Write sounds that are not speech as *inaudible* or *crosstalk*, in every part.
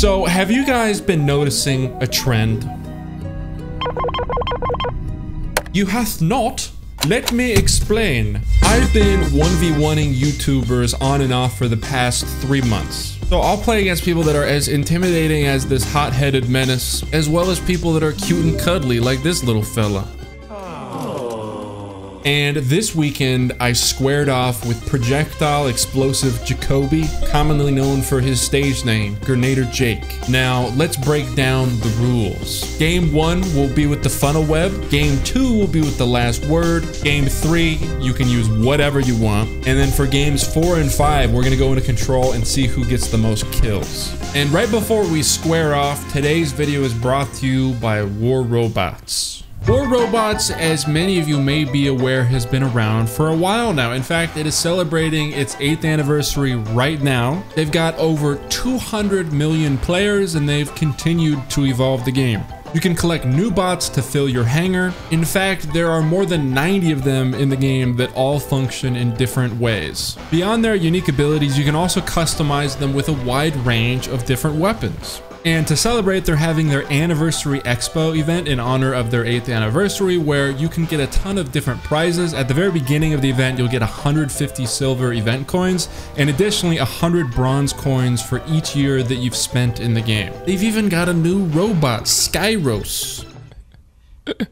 So, have you guys been noticing a trend? You hath not? Let me explain. I've been 1v1ing YouTubers on and off for the past three months. So I'll play against people that are as intimidating as this hot-headed menace, as well as people that are cute and cuddly like this little fella. And this weekend, I squared off with projectile explosive Jacoby, commonly known for his stage name, Gernader Jake. Now, let's break down the rules. Game one will be with the Funnelweb. Game two will be with the last word. Game three, you can use whatever you want. And then for games four and five, we're gonna go into control and see who gets the most kills. And right before we square off, today's video is brought to you by War Robots. War Robots, as many of you may be aware, has been around for a while now. In fact, it is celebrating its 8th anniversary right now. They've got over 200 million players and they've continued to evolve the game. You can collect new bots to fill your hangar. In fact, there are more than 90 of them in the game that all function in different ways. Beyond their unique abilities, you can also customize them with a wide range of different weapons. And to celebrate, they're having their anniversary expo event in honor of their 8th anniversary, where you can get a ton of different prizes. At the very beginning of the event, you'll get 150 silver event coins, and additionally 100 bronze coins for each year that you've spent in the game. They've even got a new robot, Skyros. *laughs*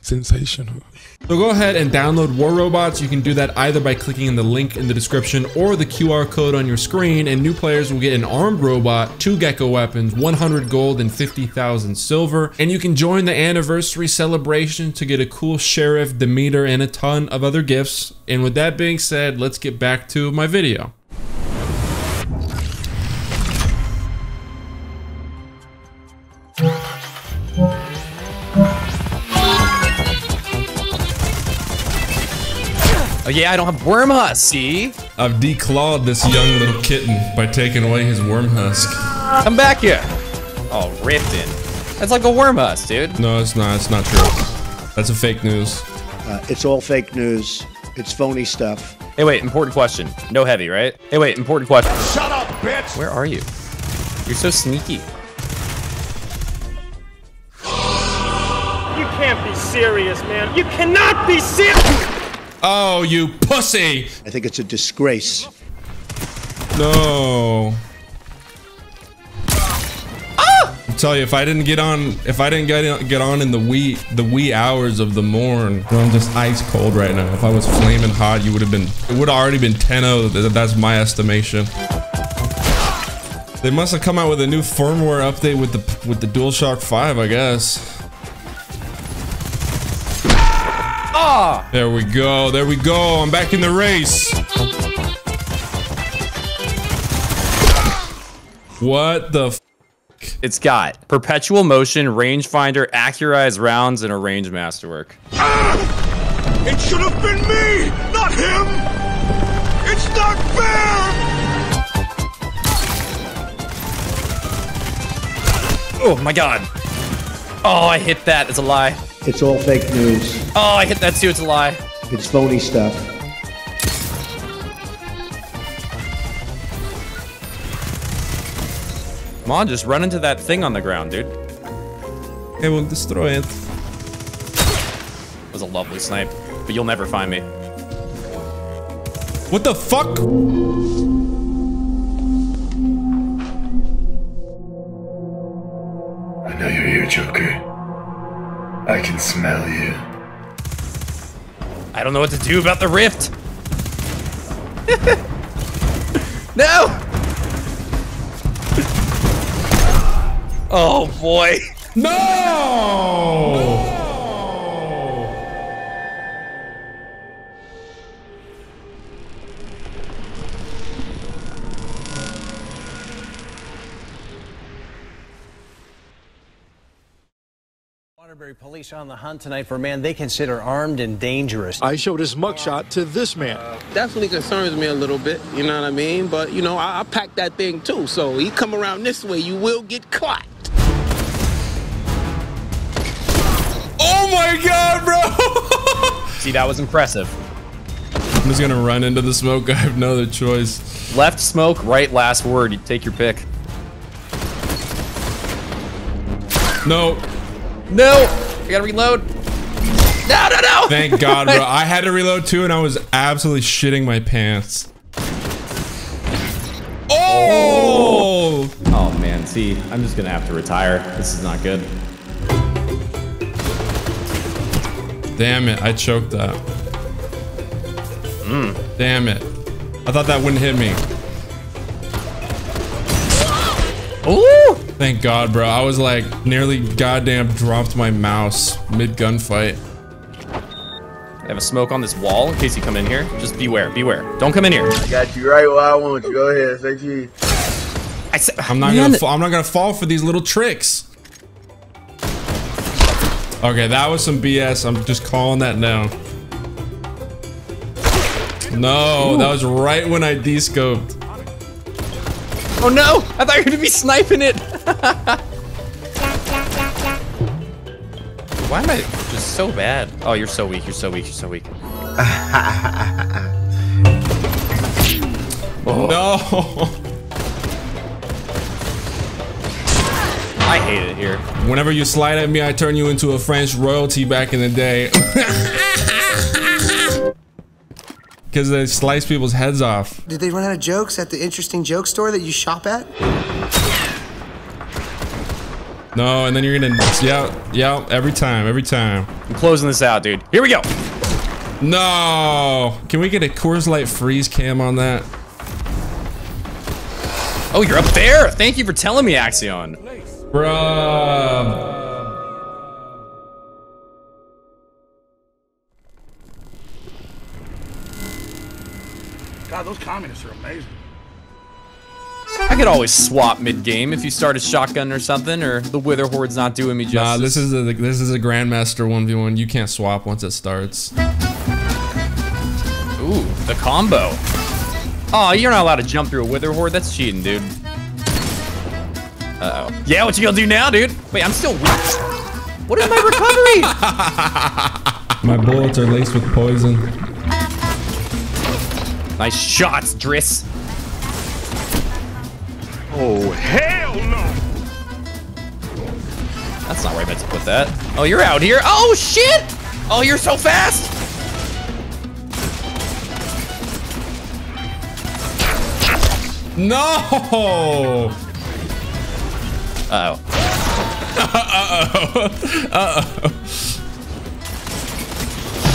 Sensational. So go ahead and download War Robots. You can do that either by clicking in the link in the description or the QR code on your screen, and new players will get an armed robot, two Gekko weapons, 100 gold, and 50,000 silver. And you can join the anniversary celebration to get a cool Sheriff, Demeter, and a ton of other gifts. And with that being said, let's get back to my video. Oh yeah, I don't have Wormhusk, see? I've declawed this young little kitten by taking away his Wormhusk. Come back here. Oh, ripped in. That's like a Wormhusk, dude. No, it's not. It's not true. That's a fake news. Uh, it's all fake news. It's phony stuff. Hey, wait, important question. No heavy, right? Hey, wait, important question. Shut up, bitch! Where are you? You're so sneaky. You can't be serious, man. You cannot be serious. Oh, you pussy! I think it's a disgrace. No. Ah! I tell you, if I didn't get on, if I didn't get get on in the wee the wee hours of the morn, I'm just ice cold right now. If I was flaming hot, you would have been. It would have already been 10-0. That's my estimation. They must have come out with a new firmware update with the with the DualShock 5, I guess. Ah! There we go. There we go. I'm back in the race. What the f It's got perpetual motion, rangefinder, accurized rounds, and a range masterwork. It should have been me, not him! It's not fair! Oh my god. Oh, I hit that. It's a lie. It's all fake news. Oh, I hit that too. It's a lie. It's phony stuff. Come on, just run into that thing on the ground, dude. It will destroy it. It was a lovely snipe, but you'll never find me. What the fuck? I know you're here, Joker. I can smell you. I don't know what to do about the rift. *laughs* no! Oh boy. No! *laughs* Waterbury police on the hunt tonight for a man they consider armed and dangerous. I showed his mugshot to this man. Uh, definitely concerns me a little bit. You know what I mean? But you know, I, I packed that thing too. So he come around this way, you will get caught. Oh my god, bro! *laughs* See, that was impressive. I'm just gonna run into the smoke. *laughs* I have no other choice. Left smoke, right last word. You take your pick. No. No. I gotta reload. No, no, no. Thank God, bro. *laughs* I had to reload too, and I was absolutely shitting my pants. Oh! oh! Oh man, see, I'm just gonna have to retire. This is not good. Damn it, I choked that. Hmm. Damn it. I thought that wouldn't hit me. Ooh! Thank God, bro. I was like nearly goddamn dropped my mouse mid gunfight. I have a smoke on this wall in case you come in here. Just beware, beware. Don't come in here. I got you right where I want you. Go ahead, say cheese. I said, I'm not Man, gonna. I'm not gonna fall for these little tricks. Okay, that was some BS. I'm just calling that down. No, that was right when I descoped. Oh no! I thought you were gonna be sniping it. *laughs* Why am I just so bad? Oh, you're so weak. You're so weak. You're so weak. *laughs* Oh. No. I hate it here. Whenever you slide at me, I turn you into a French royalty back in the day. *laughs* Because they slice people's heads off. Did they run out of jokes at the interesting joke store that you shop at? No, and then you're gonna, yeah, yeah, every time, every time. I'm closing this out, dude. Here we go. No! Can we get a Coors Light freeze cam on that? Oh, you're up there. Thank you for telling me, Axion. Bruh. God, those communists are amazing. I could always swap mid-game if you start a shotgun or something, or the Wither Horde's not doing me justice. Nah, this is a this is a Grandmaster 1v1. You can't swap once it starts. Ooh, the combo. Oh, you're not allowed to jump through a Witherhoard. That's cheating, dude. Uh oh Yeah, what you gonna do now, dude? Wait, I'm still weak. What is my recovery? *laughs* My bullets are laced with poison. Nice shots, Driss. Oh, hell no! That's not where I meant to put that. Oh, you're out here. Oh, shit! Oh, you're so fast! No! Uh-oh. Uh-oh. Uh-oh.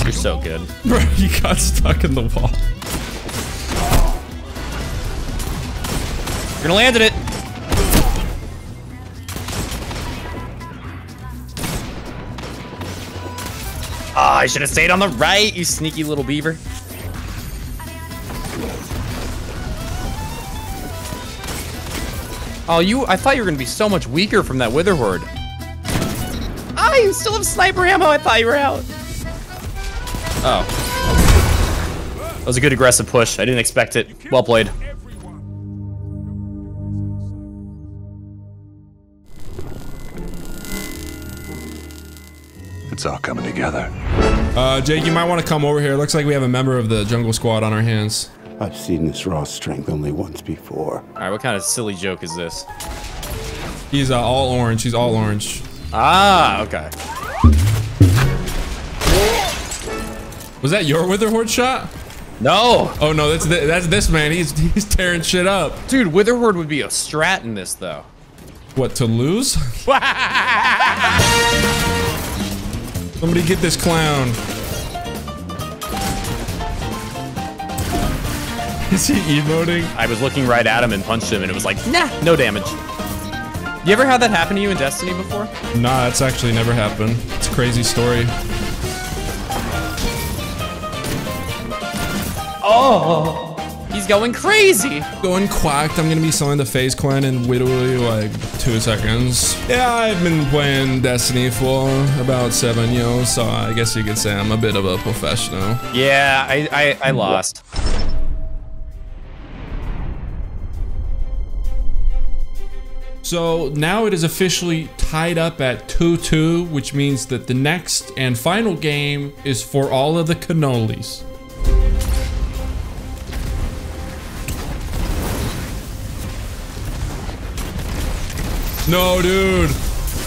You're so good. Bro, you got stuck in the wall. You're gonna land in it. Ah, I should have stayed on the right, you sneaky little beaver. Oh, you, I thought you were gonna be so much weaker from that Witherhoard. Ah, you still have sniper ammo, I thought you were out. Oh. That was a good aggressive push. I didn't expect it. Well played. It's all coming together. Uh, Jake, you might want to come over here. Looks like we have a member of the Jungle Squad on our hands. I've seen this raw strength only once before. Alright, what kind of silly joke is this? He's uh, all orange. He's all orange. Ah, okay. Was that your Witherhoard shot? No. Oh no, that's th that's this man. He's he's tearing shit up. Dude, Witherhoard would be a strat in this though. What to lose? *laughs* Somebody get this clown. *laughs* Is he emoting? I was looking right at him and punched him and it was like, nah, no damage. You ever had that happen to you in Destiny before? Nah, that's actually never happened. It's a crazy story. Oh, he's going crazy. Going quacked. I'm gonna be selling the phase coin in literally like two seconds. Yeah, I've been playing Destiny for about seven years, so I guess you could say I'm a bit of a professional. Yeah, I, I, I lost. So now it is officially tied up at 2-2, which means that the next and final game is for all of the cannolis. No, dude.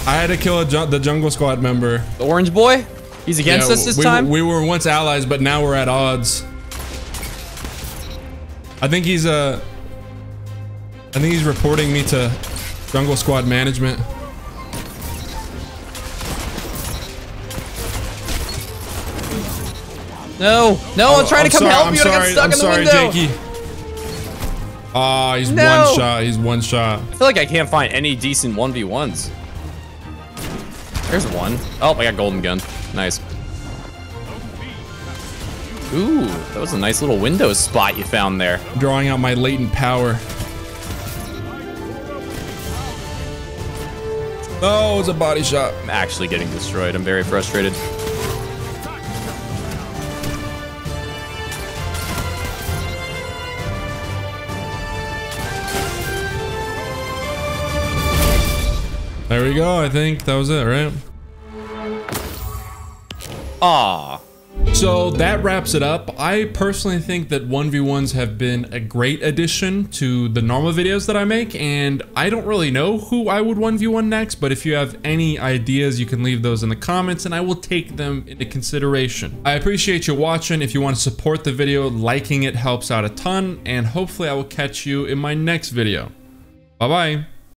I had to kill ju the jungle squad member. The orange boy? He's against Yeah, us this we, time? We were once allies, but now we're at odds. I think he's uh I think he's reporting me to jungle squad management. no, no, I'm trying to come sorry, help I'm you and I got stuck I'm in the sorry, window. Jakey. Ah, he's No. one shot. He's one shot. I feel like I can't find any decent 1v1s. There's one. Oh, I got golden gun. Nice. Ooh, that was a nice little window spot you found there. Drawing out my latent power. Oh, it's a body shot. I'm actually getting destroyed. I'm very frustrated. There we go. I think that was it, right? Ah. So that wraps it up. I personally think that 1v1s have been a great addition to the normal videos that I make, and I don't really know who I would 1v1 next, but if you have any ideas, you can leave those in the comments and I will take them into consideration. I appreciate you watching. If you want to support the video, liking it helps out a ton, and hopefully I will catch you in my next video. Bye-bye.